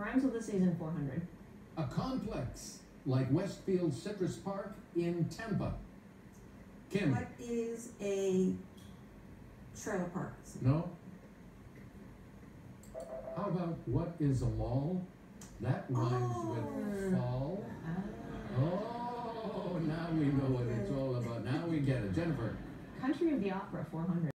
Rhymes with the season 400. A complex like Westfield Citrus Park in Tampa. Kim, What is a trailer park? no? How about what is a mall? That rhymes oh. with fall. Ah. Oh, now we know what it's all about. Now we get it. Jennifer. Country of the Opera 400.